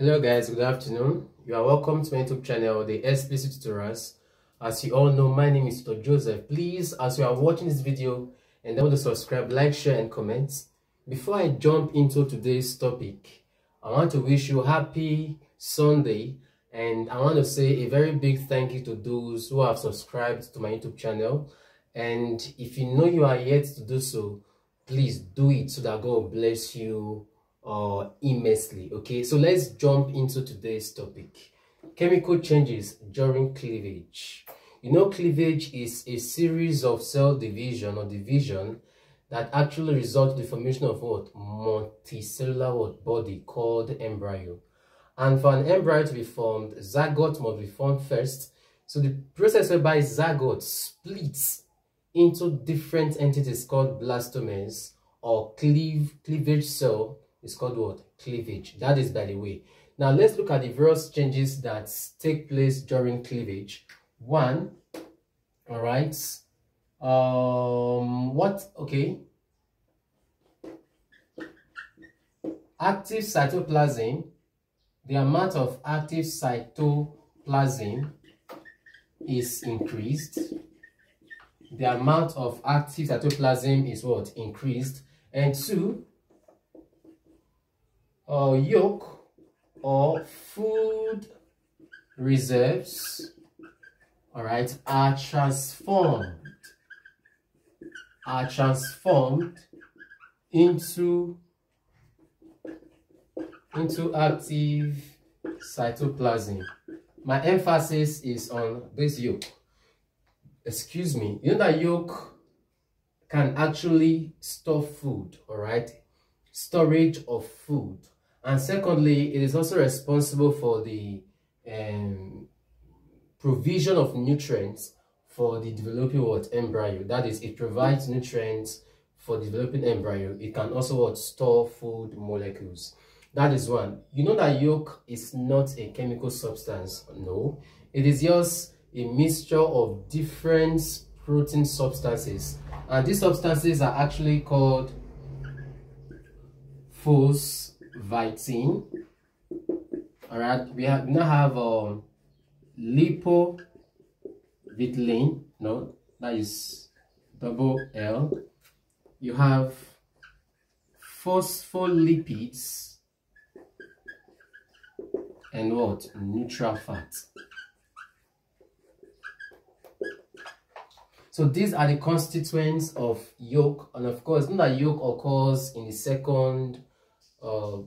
Hello guys, good afternoon. You are welcome to my YouTube channel, the Explicit Tutorials. As you all know, my name is Dr. Joseph. Please, as you are watching this video, endeavor to subscribe, like, share, and comment. Before I jump into today's topic, I want to wish you happy Sunday and I want to say a very big thank you to those who have subscribed to my YouTube channel. And if you know you are yet to do so, please do it so that God bless you uh, immensely. Okay, so let's jump into today's topic chemical changes during cleavage. You know, cleavage is a series of cell division or division that actually result in the formation of what multicellular what body called embryo. And for an embryo to be formed, zygote must be formed first. So the process whereby zygote splits into different entities called blastomeres or cleave cleavage cell is called what? Cleavage. That is by the way. Now let's look at the various changes that take place during cleavage. One, all right. Um, what? Okay. Active cytoplasm. The amount of active cytoplasm is increased. The amount of active cytoplasm is what? Increased. And two, or yolk or food reserves all right are transformed are transformed into into active cytoplasm. My emphasis is on this yolk. Excuse me you know that yolk can actually store food all right? Storage of food and secondly it is also responsible for the um, provision of nutrients for the developing what embryo. That is it provides nutrients for developing embryo. It can also what store food molecules. That is one. You know that yolk is not a chemical substance? No. It is just a mixture of different protein substances. And these substances are actually called phos Vitin. All right, we have we now have um, lipovitellin. No, that is double L. You have phospholipids and what neutral fat. So these are the constituents of yolk, and of course, know that yolk occurs in the second uh,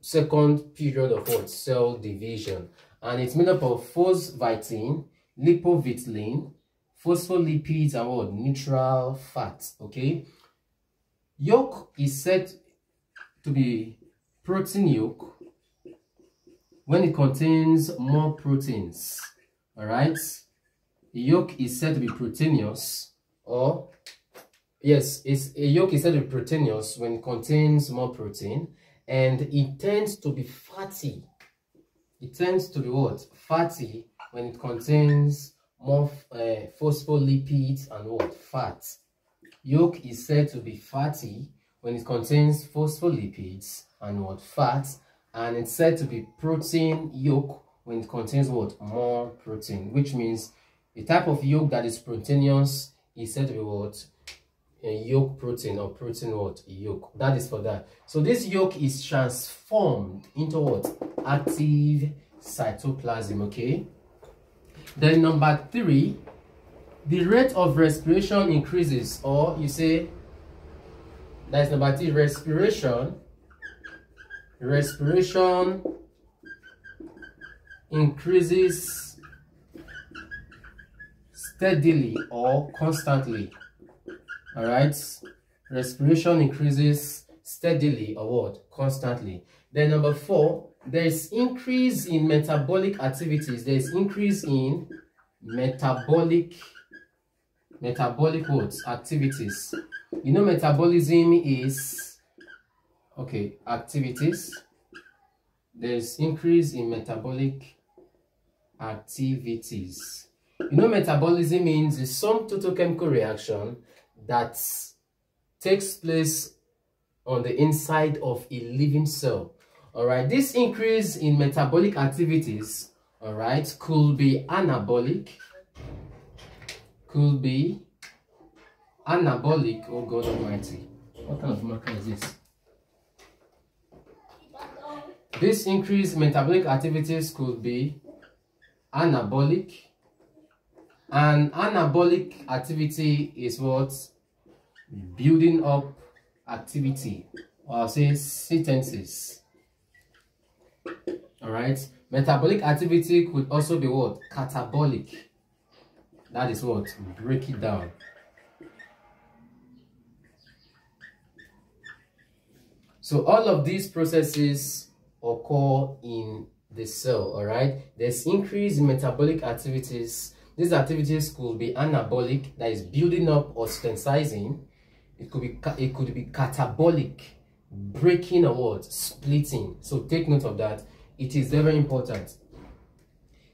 second period of what? Cell division. And it's made up of phosvitin lipovitellin phospholipids and what? Neutral fats okay? Yolk is said to be protein yolk when it contains more proteins all right yolk is said to be proteinous or Yes, it's, a yolk is said to be proteinous when it contains more protein and it tends to be fatty. It tends to be what? Fatty when it contains more uh, phospholipids and what? Fat. Yolk is said to be fatty when it contains phospholipids and what? Fat. And it's said to be protein yolk when it contains what? More protein. Which means the type of yolk that is proteinous is said to be what? Yolk protein or protein what? Yolk. That is for that. So this yolk is transformed into what? Active cytoplasm okay? Then number three the rate of respiration increases or you say that's number three respiration respiration increases steadily or constantly all right. Respiration increases steadily or what? Constantly. Then number four there is increase in metabolic activities. There is increase in metabolic metabolic what? Activities. You know metabolism is okay activities. There's increase in metabolic activities. You know metabolism means some total chemical reaction that takes place on the inside of a living cell All right, this increase in metabolic activities, all right, could be anabolic, could be anabolic. Oh God Almighty, what kind of marker is this? This increased metabolic activities could be anabolic, and anabolic activity is what building up activity, or I'll say sentences. All right, metabolic activity could also be what catabolic. That is what break it down. So all of these processes occur in the cell, all right? There's increase in metabolic activities. These activities could be anabolic, that is building up or synthesizing. It could be it could be catabolic, breaking or what? Splitting. So take note of that. It is very important.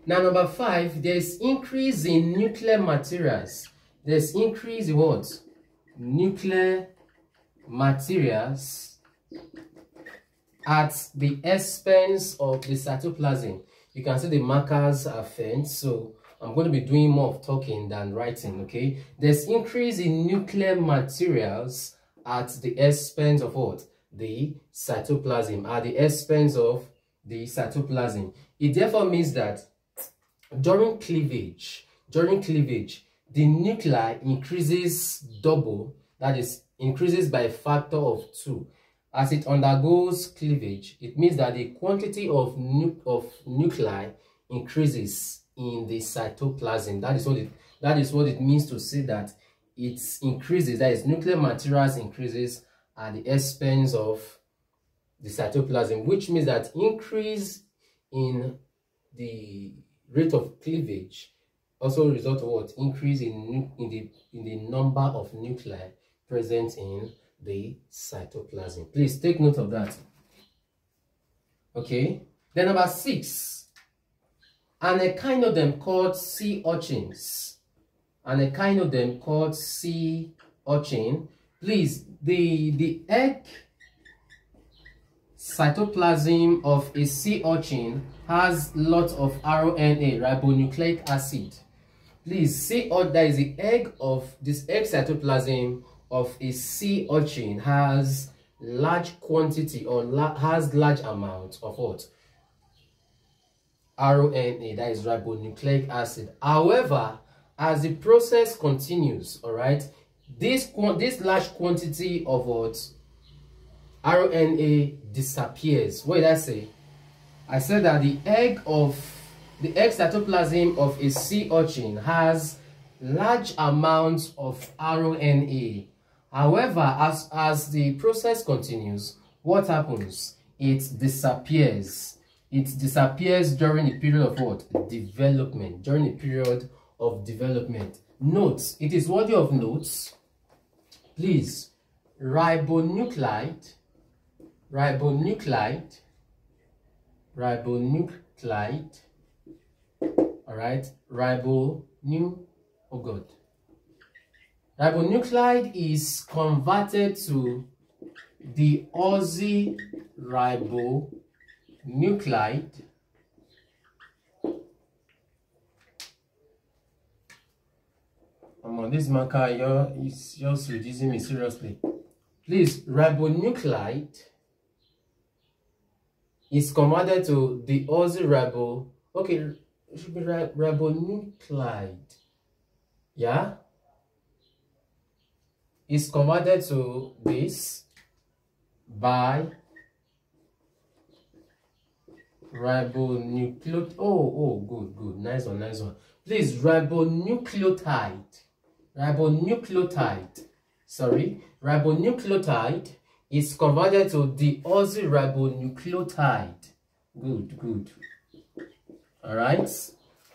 Now number five, there's increase in nuclear materials. There's increase in what? Nuclear materials at the expense of the cytoplasm. You can see the markers are faint, so I'm going to be doing more of talking than writing, okay? There's increase in nuclear materials at the expense of what? The cytoplasm, at the expense of the cytoplasm. It therefore means that during cleavage, during cleavage, the nuclei increases double, that is, increases by a factor of two as it undergoes cleavage, it means that the quantity of, nu of nuclei increases in the cytoplasm. That is what it that is what it means to say that it increases, that is nuclear materials increases at the expense of the cytoplasm, which means that increase in the rate of cleavage also result what? Increase in, in, the, in the number of nuclei present in the cytoplasm. Please take note of that. Okay. Then number six, and a kind of them called sea urchins. And a kind of them called sea urchin. Please, the, the egg cytoplasm of a sea urchin has lots of RNA, ribonucleic acid. Please, see, or there is the egg of this egg cytoplasm of a sea urchin has large quantity or la has large amount of what? RNA, that is ribonucleic acid. However, as the process continues, all right, this this large quantity of what RNA disappears. What did I say? I said that the egg of the egg cytoplasm of a sea urchin has large amounts of RNA However, as, as the process continues, what happens? It disappears. It disappears during a period of what? Development. During a period of development. Notes. It is worthy of notes. Please, ribonuclide, ribonuclide, ribonuclide, all right, ribonuclide. oh God, Ribonuclide is converted to the ribonuclide I'm on this marker, you're, it's just reducing me seriously. Please, ribonuclide is converted to the ribo. Okay, it should be ribonuclide. Yeah? is converted to this by ribonucleotide. Oh, oh, good, good. Nice one, nice one. Please, ribonucleotide. Ribonucleotide. Sorry, ribonucleotide is converted to the deoxyribonucleotide. Good, good. All right.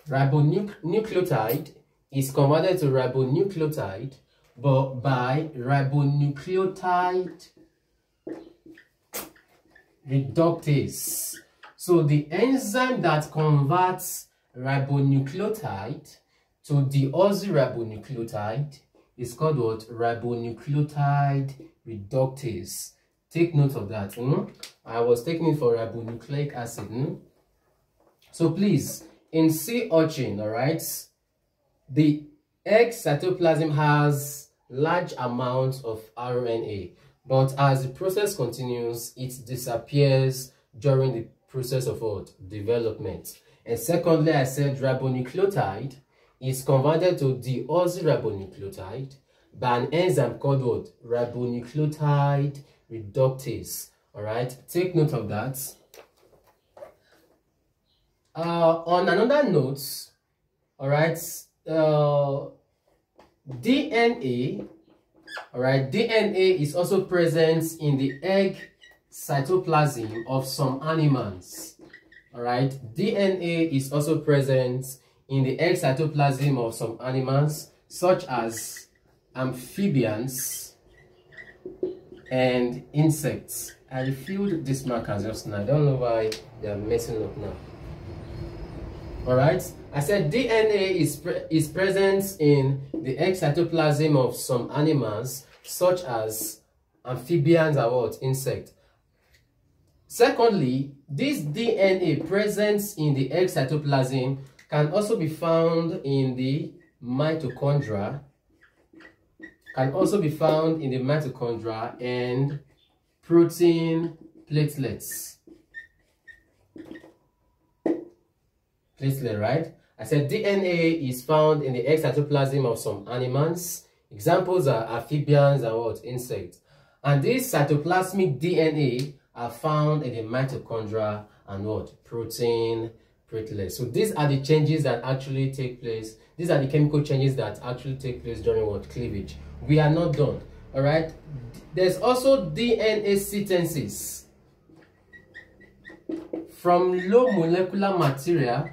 Ribonucleotide is converted to ribonucleotide but by ribonucleotide reductase. So the enzyme that converts ribonucleotide to the deoxyribonucleotide is called what? Ribonucleotide reductase. Take note of that. Mm? I was taking it for ribonucleic acid. Mm? So please, in sea urchin, all right, the egg cytoplasm has large amounts of RNA, but as the process continues, it disappears during the process of what? Development. And secondly, I said ribonucleotide is converted to deoxyribonucleotide by an enzyme called what? Ribonucleotide reductase. All right, take note of that. Uh, on another note, all right, uh, DNA, all right, DNA is also present in the egg cytoplasm of some animals. All right, DNA is also present in the egg cytoplasm of some animals, such as amphibians and insects. I filled this markers just now. I don't know why they're messing up now. Alright, I said DNA is, pre is present in the egg cytoplasm of some animals, such as amphibians or what? Insect. Secondly, this DNA present in the egg cytoplasm can also be found in the mitochondria can also be found in the mitochondria and protein platelets. Platelet, right? I said DNA is found in the egg cytoplasm of some animals. Examples are amphibians and what? Insects. And this cytoplasmic DNA are found in the mitochondria and what? Protein platelets. So these are the changes that actually take place. These are the chemical changes that actually take place during what? Cleavage we are not done all right there's also dna synthesis from low molecular material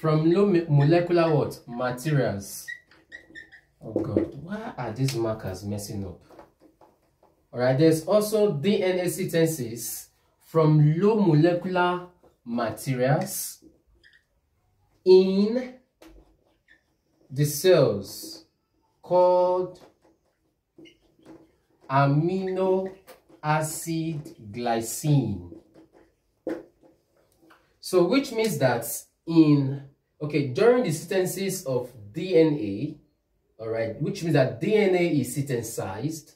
from low molecular what materials oh god why are these markers messing up all right there's also dna synthesis from low molecular materials in the cells called amino acid glycine. So which means that in, okay, during the synthesis of DNA, all right, which means that DNA is synthesized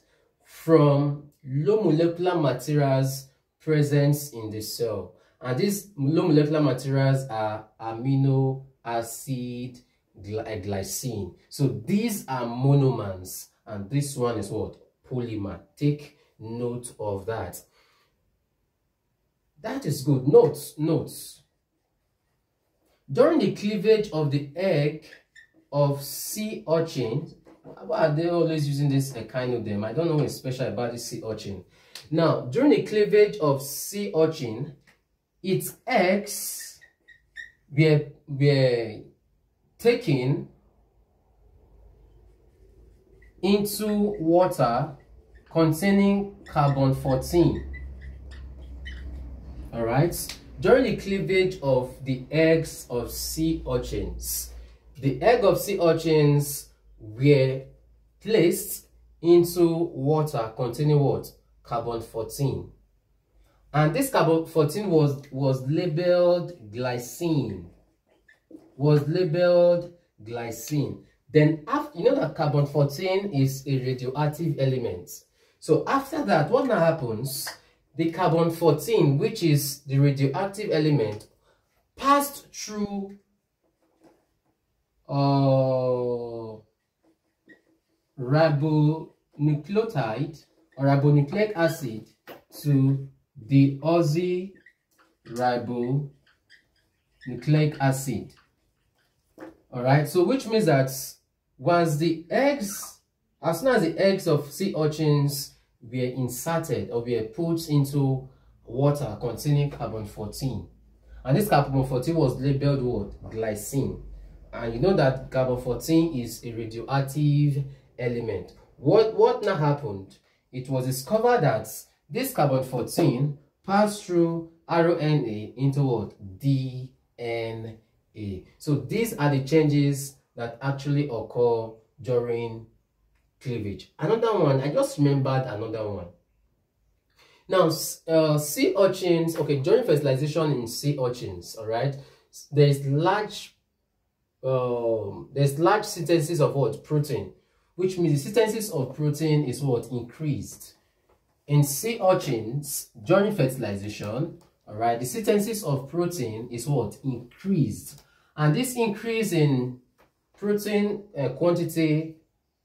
from low molecular materials present in the cell. And these low molecular materials are amino acid eh, glycine. So these are monomers and this one is what? polymer. Take note of that. That is good. Notes, notes. During the cleavage of the egg of sea urchin, why are they always using this echinoderm? I don't know what's special about this sea urchin. Now, during the cleavage of sea urchin, its eggs were, were taken into water containing carbon 14 all right during the cleavage of the eggs of sea urchins the egg of sea urchins were placed into water containing what? Carbon 14 and this carbon 14 was was labeled glycine. Was labeled glycine. Then after you know that carbon 14 is a radioactive element. So after that, what now happens? The carbon 14, which is the radioactive element, passed through uh, ribonucleotide or ribonucleic acid to the oxyribonucleic acid. Alright, so which means that once the eggs, as soon as the eggs of sea urchins were inserted or were put into water containing carbon 14 and this carbon 14 was labeled what glycine and you know that carbon 14 is a radioactive element what what now happened it was discovered that this carbon 14 passed through RNA into what DNA so these are the changes that actually occur during cleavage. Another one, I just remembered another one. Now, uh, sea urchins, okay, during fertilization in sea urchins, all right, there's large, um, there's large synthesis of what? Protein, which means the synthesis of protein is what? Increased. In sea urchins, during fertilization, all right, the synthesis of protein is what? Increased. And this increase in protein uh, quantity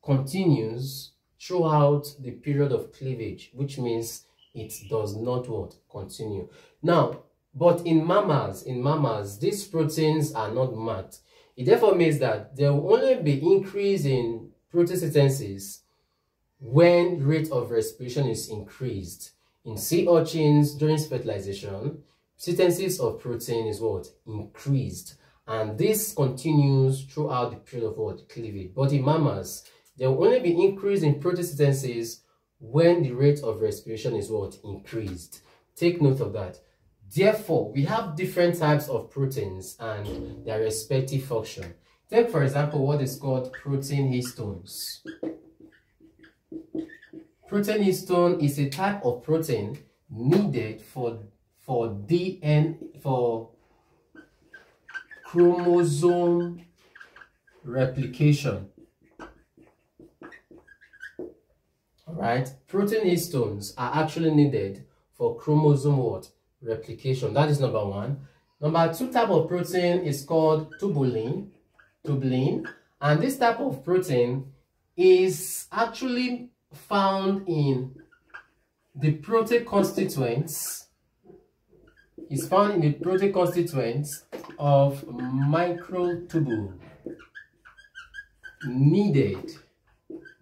continues throughout the period of cleavage, which means it does not what continue. Now, but in mammals, in mammals, these proteins are not marked. It therefore means that there will only be increase in protein synthesis when rate of respiration is increased. In sea urchins during fertilization, synthesis of protein is what? Increased. And this continues throughout the period of what? Cleavage. But in mammals, there will only be increase in protein synthesis when the rate of respiration is what? Increased. Take note of that. Therefore, we have different types of proteins and their respective function. Take, for example, what is called protein histones. Protein histone is a type of protein needed for for DNA for chromosome replication. Alright, protein histones are actually needed for chromosome what? Replication. That is number one. Number two type of protein is called tubulin. Tubulin. And this type of protein is actually found in the protein constituents. Is found in the protein constituents of microtubule. Needed.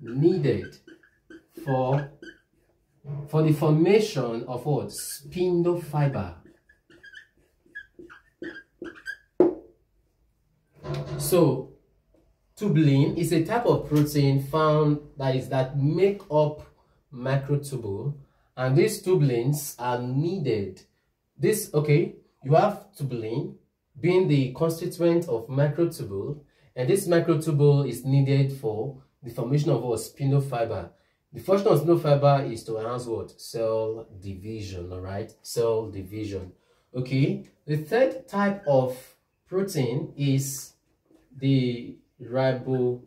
Needed for for the formation of what? Spindle fiber so tubulin is a type of protein found that is that make up microtubule and these tubulins are needed this, okay, you have tubulin being the constituent of microtubule, and this microtubule is needed for the formation of what? Spindle fiber. The function of spindle fiber is to enhance what? Cell division, alright? Cell division. Okay, the third type of protein is the ribonucleic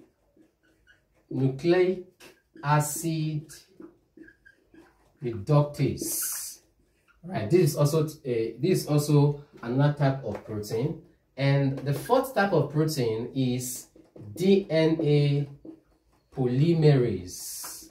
acid reductase Right. This is also a this is also another type of protein. And the fourth type of protein is DNA polymerase.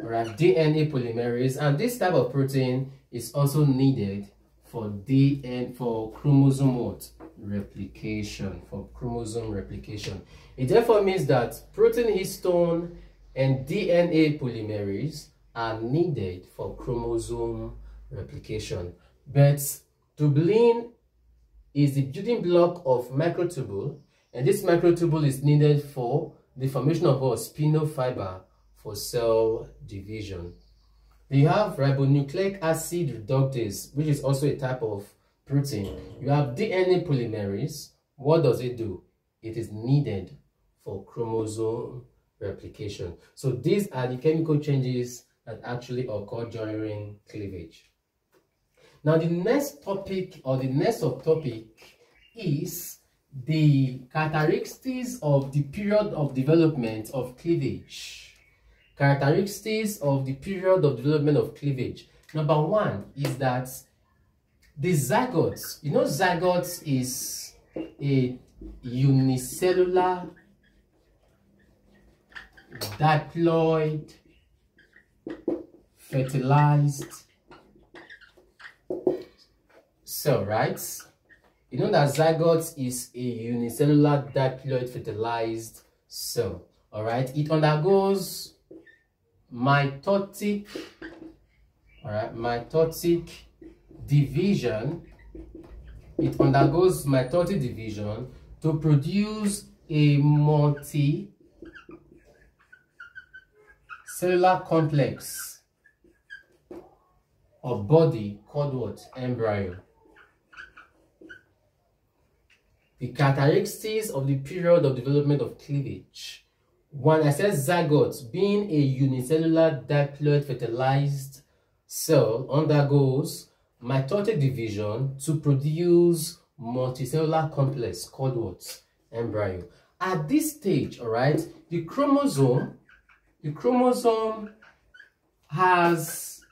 Alright, DNA polymerase. And this type of protein is also needed for DNA for chromosome? Replication. For chromosome replication. It therefore means that protein histone and DNA polymerase are needed for chromosome replication. But tubulin is the building block of microtubule, and this microtubule is needed for the formation of a spindle fiber for cell division. You have ribonucleic acid reductase, which is also a type of protein. You have DNA polymerase. What does it do? It is needed for chromosome replication. So these are the chemical changes that actually occur during cleavage. Now the next topic or the next subtopic is the characteristics of the period of development of cleavage. Characteristics of the period of development of cleavage. Number one is that the zygote, you know zygote is a unicellular diploid fertilized cell, right? You know that zygote is a unicellular diploid fertilized cell, all right? It undergoes mitotic, all right, mitotic division. It undergoes mitotic division to produce a multi cellular complex or body called what? Embryo. the characteristics of the period of development of cleavage. One, I said zygote, being a unicellular diploid fertilized cell undergoes mitotic division to produce multicellular complex called what? Embryo. At this stage, all right, the chromosome, the chromosome has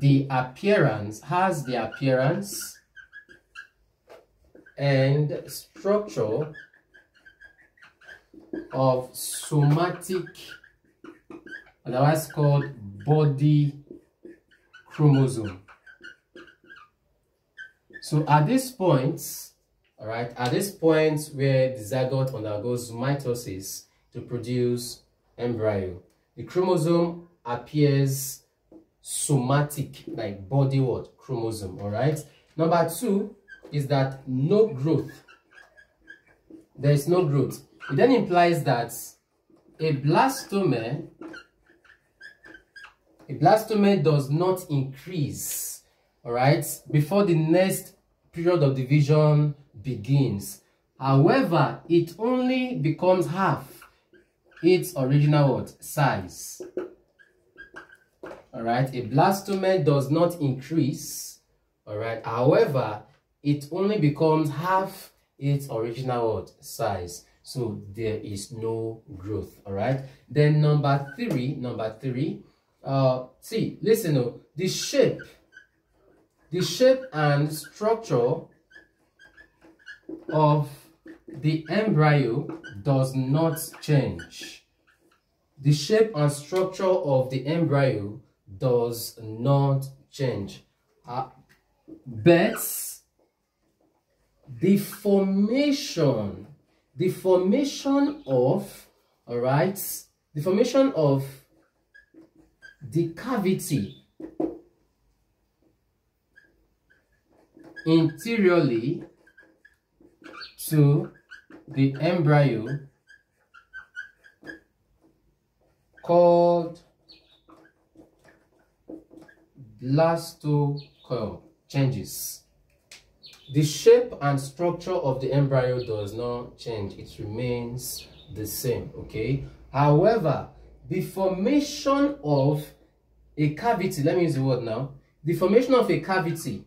the appearance, has the appearance and structure of somatic, otherwise called body chromosome. So at this point, all right, at this point where the zygote undergoes mitosis to produce embryo, the chromosome appears somatic, like body what chromosome, all right. Number two is that no growth. There is no growth. It then implies that a blastome, a blastome does not increase, all right, before the next period of division begins. However, it only becomes half its original what? size. All right, a blastome does not increase. All right, however, it only becomes half its original what? size so there is no growth all right then number three number three uh see listen oh, the shape the shape and structure of the embryo does not change. The shape and structure of the embryo does not change. Uh, but the formation the formation of all right the formation of the cavity interiorly to the embryo called blastocoel changes the shape and structure of the embryo does not change. It remains the same, okay? However, the formation of a cavity, let me use the word now. The formation of a cavity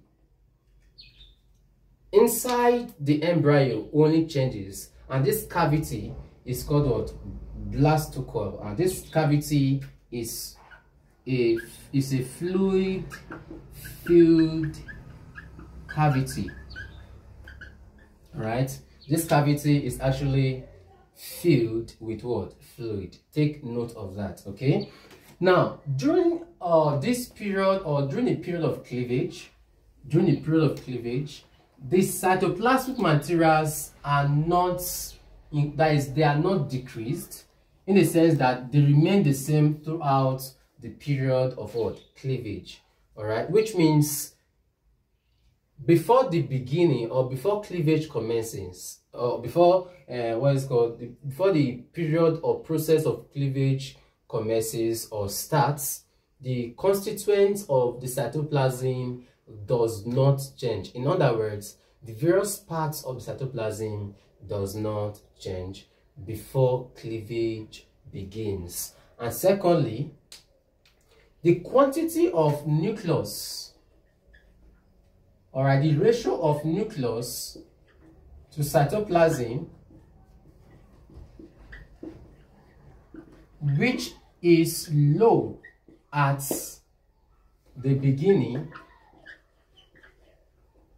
inside the embryo only changes. And this cavity is called what? Blastocoel. And this cavity is a, is a fluid filled cavity right this cavity is actually filled with what fluid take note of that okay now during uh this period or during the period of cleavage during the period of cleavage the cytoplasmic materials are not in, that is they are not decreased in the sense that they remain the same throughout the period of what? Cleavage. All right? Which means before the beginning or before cleavage commences or before uh, what is called? The, before the period or process of cleavage commences or starts the constituents of the cytoplasm does not change. In other words the various parts of the cytoplasm does not change before cleavage begins. And secondly the quantity of nucleus right, the ratio of nucleus to cytoplasm, which is low at the beginning,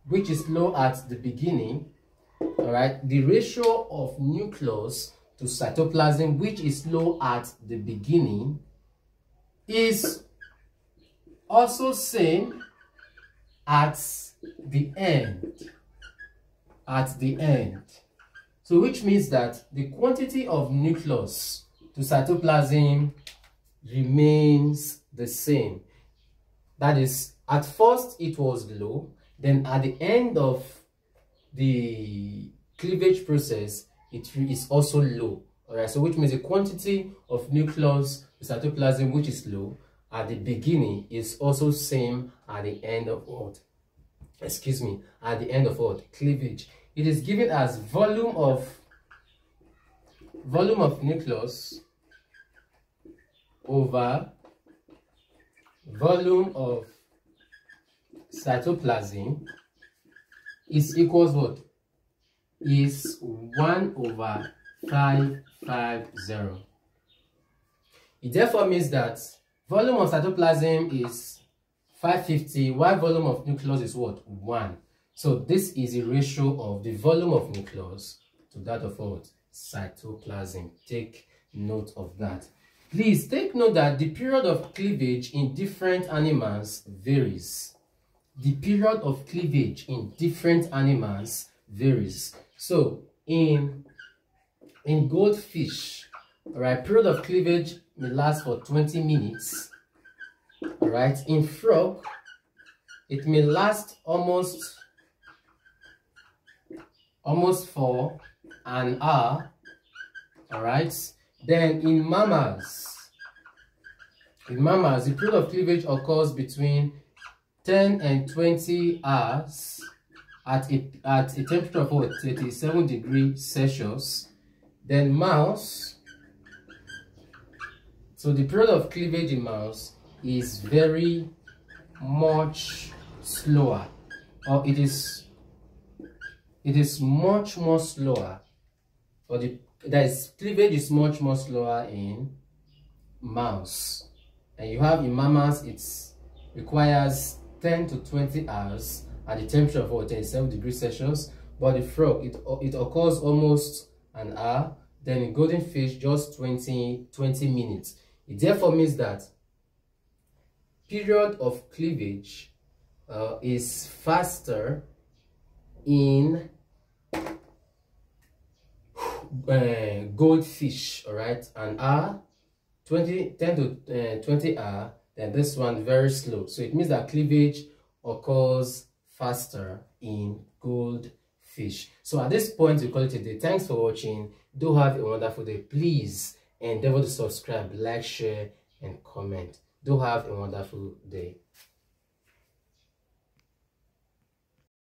which is low at the beginning, all right, the ratio of nucleus to cytoplasm, which is low at the beginning, is also same at the end at the end. So which means that the quantity of nucleus to cytoplasm remains the same. That is at first it was low then at the end of the cleavage process it is also low all right so which means the quantity of nucleus to cytoplasm which is low at the beginning is also same at the end of what excuse me, at the end of what? Cleavage. It is given as volume of volume of nucleus over volume of cytoplasm is equals what? Is 1 over 550. It therefore means that volume of cytoplasm is 550 while volume of nucleus is what? 1. So this is a ratio of the volume of nucleus to that of what? Cytoplasm. Take note of that. Please take note that the period of cleavage in different animals varies. The period of cleavage in different animals varies. So in, in goldfish, right, period of cleavage may last for 20 minutes. Right, in frog, it may last almost almost for an hour. All right. Then in mammals, in mammals, the period of cleavage occurs between 10 and 20 hours at a, at a temperature of 37 degrees Celsius. Then mouse, so the period of cleavage in mouse is very much slower or it is it is much more slower or the that is cleavage is much more slower in mouse and you have in mammals it requires 10 to 20 hours at the temperature of 37 degrees celsius. But the frog it it occurs almost an hour then in golden fish just 20 20 minutes. It therefore means that period of cleavage uh, is faster in uh, goldfish all right and r 20 10 to uh, 20 r then this one very slow. So it means that cleavage occurs faster in goldfish. So at this point we call it a day. Thanks for watching. Do have a wonderful day. Please endeavor to subscribe like share and comment. Do have a wonderful day